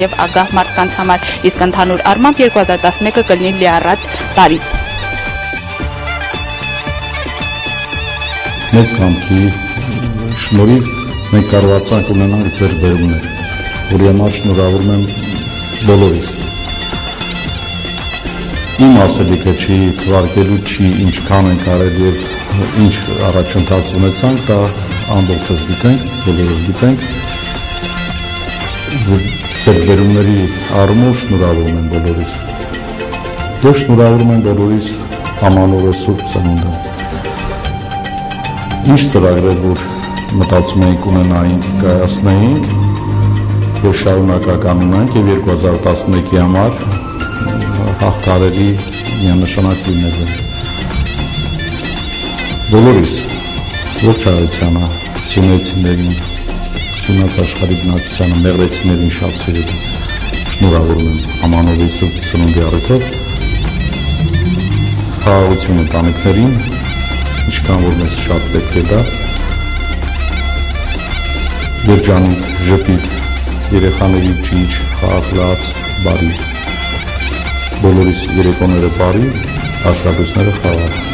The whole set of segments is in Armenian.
եւ ագահ մարդկանց համար, իսկ ընդհանուր առմամբ 2011-ը կլինի լիառատ տարի։ Մեծ կամքի շնորհիվ մենք կարողացանք ունենալ ձեռբերումներ, որի համար շնորհավորում եմ բոլորիս իմ ասելիքը չի թվարկելու չի ինչքան ենք արել եւ ինչ առաջընթաց ունեցանք, դա ամբողջս գիտենք, բոլորս գիտենք։ Ձերբերումների առումով շնորհավորում եմ բոլորիս։ Դե շնորհավորում եմ բոլորիս ամանորը Սուրբ Ծնունդը։ Ինչ ծրագրեր, որ մտածում էինք ունենայինք, կայացնեինք եւ շարունակական ունենք եւ 2011-ի համար հաղթարելի միանշանակ լինելու։ Բոլորիս ողջ հայությանը, սյունեցիներին, սյունած աշխարհի բնակչությանը, մեղրեցիներին շատ սիրել եմ։ Շնորհավորում եմ Ամանովի Սուրբ Ծնունդի առիթով խաղաղություն ընտանիքներին, ինչքան որ մեզ շատ պետք է դա։ Երջանիկ, ժպիտ, երեխաների ճիչ, խաղաղ, բարի բոլորիս երեկոները բարի, աշխատությունները խաղաղ։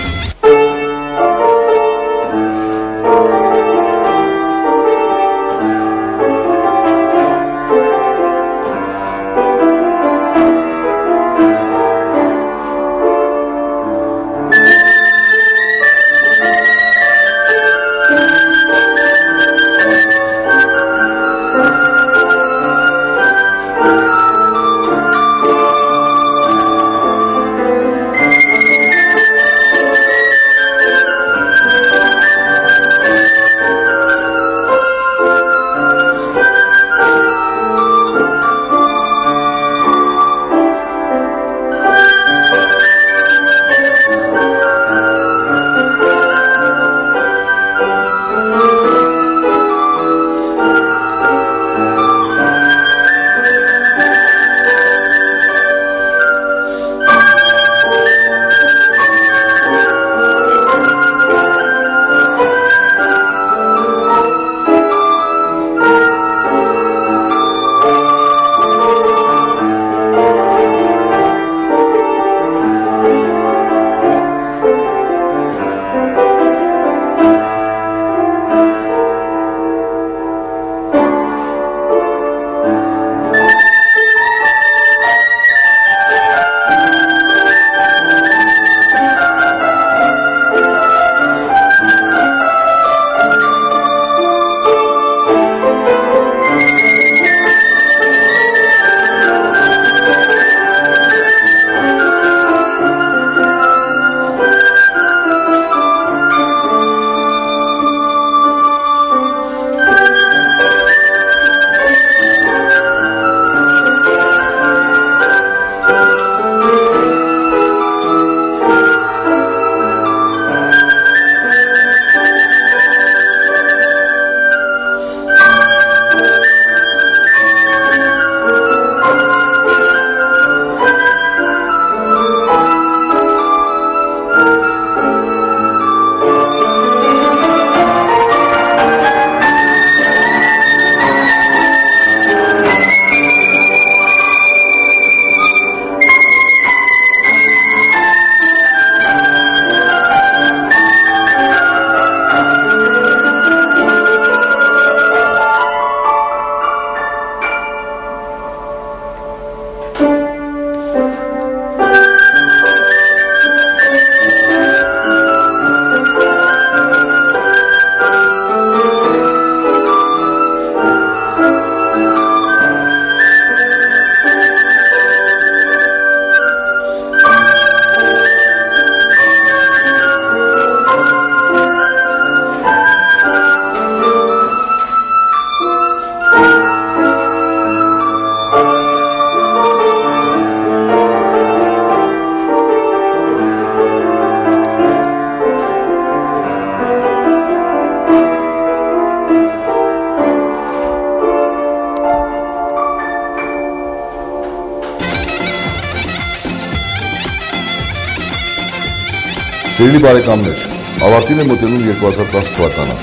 Սիրելի բարեկամներ, ավարտին է մոտենում 2010 թվականը։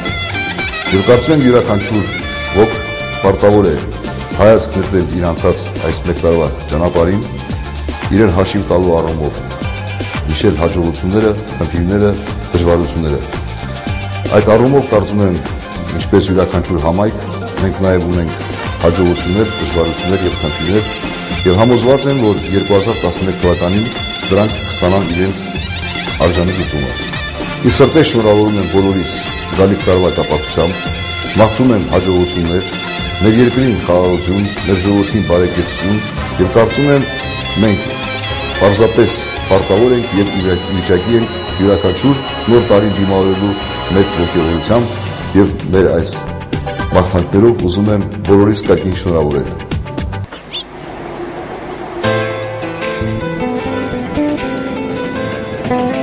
Եվ կարծում եմ յուրաքանչյուր ոք պարտավոր է հայացք նետել իր անցած այս մեկ տարվա ճանապարհին, իրեն հաշիվ տալու առումով հիշել հաջողությունները, խնդիրները, դժվարությունները։ Այդ առումով կարծում եմ, ինչպես յուրաքանչյուր համայնք, մենք նաև ունենք հաջողություններ, դժվարություններ եւ խնդիրներ եւ համոզված եմ, որ 2011 թվականին դրանք կստանան իրենց արժանի լուծումը։ Իսկ սրտե շնորհավորում եմ բոլորիս գալիք տարվա կապակցությամբ, մաղթում եմ հաջողություններ, մեր երկրին խաղաղություն, մեր ժողովրդին բարեկեցություն եւ կարծում եմ մենք պարզապես պարտավոր ենք եւ վիճակի ենք յուրաքանչյուր նոր տարի դիմավորելու մեծ ողջունությամբ եւ մեր այս մաղթանքներով ուզում եմ բոլորիս կարգին շնորհավորել։ կարոտած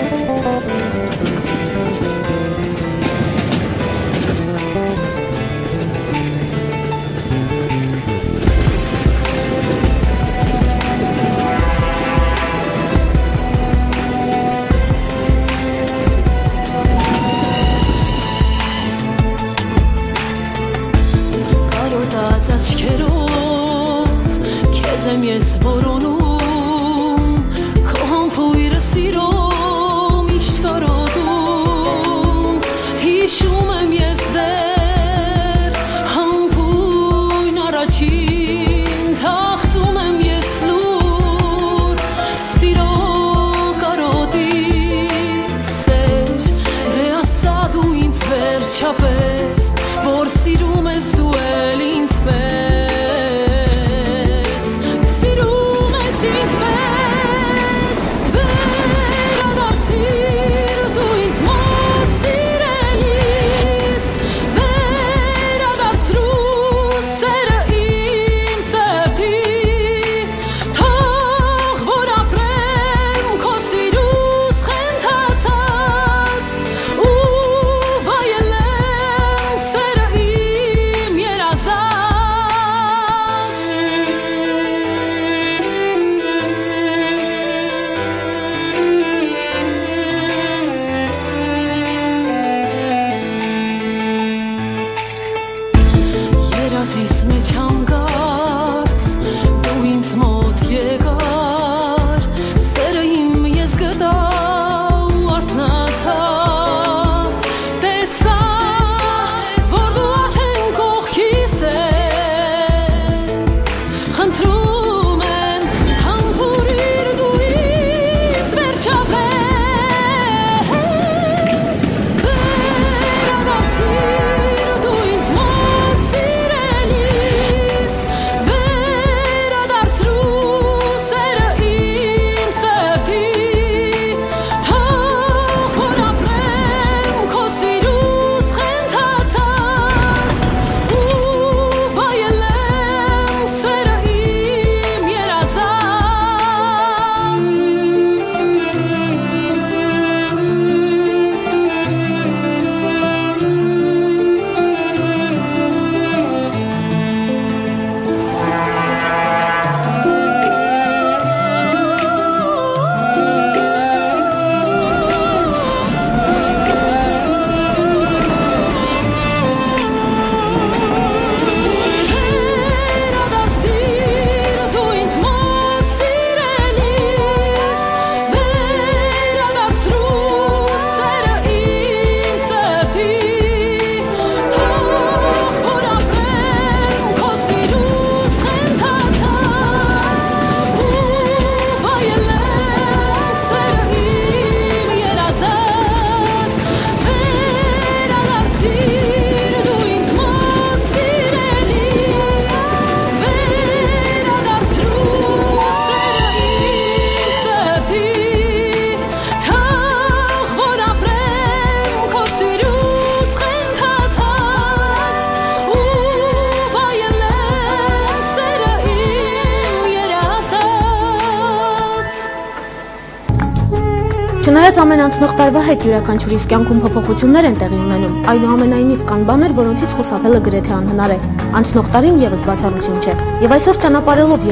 Չնայած ամեն անցնող տարվա հետ յուրաքանչյուրիս կյանքում փոփոխություններ են տեղի ունենում, այնուամենայնիվ կան բաներ, որոնցից խուսափելը գրեթե անհնար է։ Անցնող տարին եւս բացառություն չէ։ Եվ այսօր ճանապարհելով